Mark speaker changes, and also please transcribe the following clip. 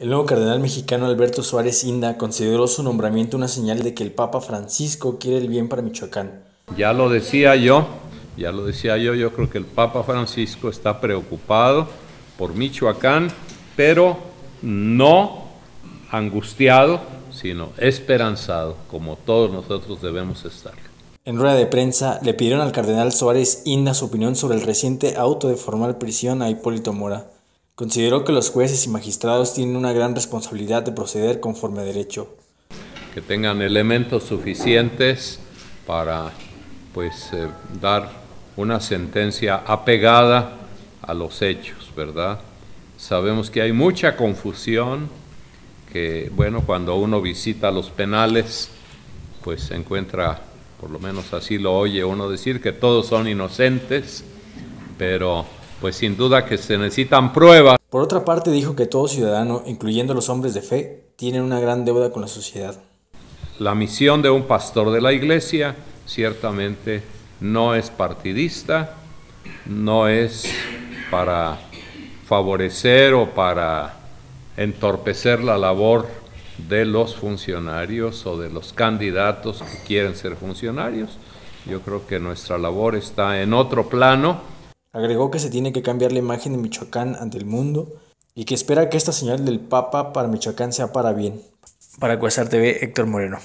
Speaker 1: El nuevo cardenal mexicano Alberto Suárez Inda consideró su nombramiento una señal de que el Papa Francisco quiere el bien para Michoacán.
Speaker 2: Ya lo decía yo, ya lo decía yo, yo creo que el Papa Francisco está preocupado por Michoacán, pero no angustiado, sino esperanzado, como todos nosotros debemos estar.
Speaker 1: En rueda de prensa le pidieron al cardenal Suárez Inda su opinión sobre el reciente auto de formal prisión a Hipólito Mora. Consideró que los jueces y magistrados tienen una gran responsabilidad de proceder conforme a derecho.
Speaker 2: Que tengan elementos suficientes para pues eh, dar una sentencia apegada a los hechos, ¿verdad? Sabemos que hay mucha confusión, que bueno, cuando uno visita los penales, pues se encuentra, por lo menos así lo oye uno decir, que todos son inocentes, pero pues sin duda que se necesitan pruebas.
Speaker 1: Por otra parte, dijo que todo ciudadano, incluyendo los hombres de fe, tienen una gran deuda con la sociedad.
Speaker 2: La misión de un pastor de la iglesia ciertamente no es partidista, no es para favorecer o para entorpecer la labor de los funcionarios o de los candidatos que quieren ser funcionarios. Yo creo que nuestra labor está en otro plano
Speaker 1: Agregó que se tiene que cambiar la imagen de Michoacán ante el mundo y que espera que esta señal del Papa para Michoacán sea para bien. Para Cuesar TV, Héctor Moreno.